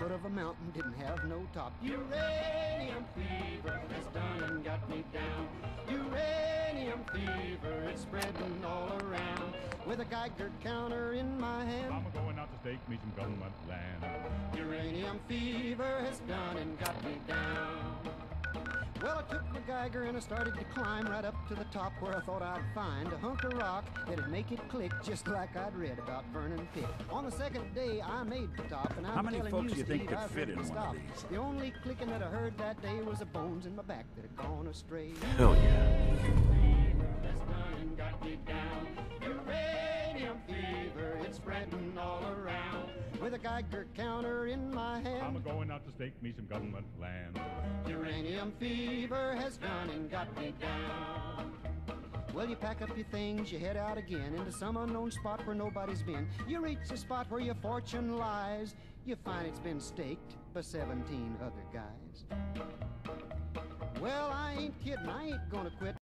foot of a mountain didn't have no top. Uranium fever has done and got me down. Uranium fever, it's spreading all around. With a Geiger counter in my hand. I'm going out to stake me some government land. Uranium fever has done and got me down. Well, I took Geiger and I started to climb right up to the top where I thought I'd find a hunk of rock that'd make it click just like I'd read about Vernon Pick. On the second day, I made the top, and I'm How many telling folks you, do you think Steve, could I've fit ready in to one of stop. these? The only clicking that I heard that day was the bones in my back that had gone astray. Hell yeah. Has done and got me down. Uranium fever, it's spreading all around. With a Geiger counter in my hand. I'm going out to stake me some government land. Uranium fever has done and got me down. Well, you pack up your things, you head out again into some unknown spot where nobody's been. You reach the spot where your fortune lies. You find it's been staked by 17 other guys. Well, I ain't kidding, I ain't gonna quit.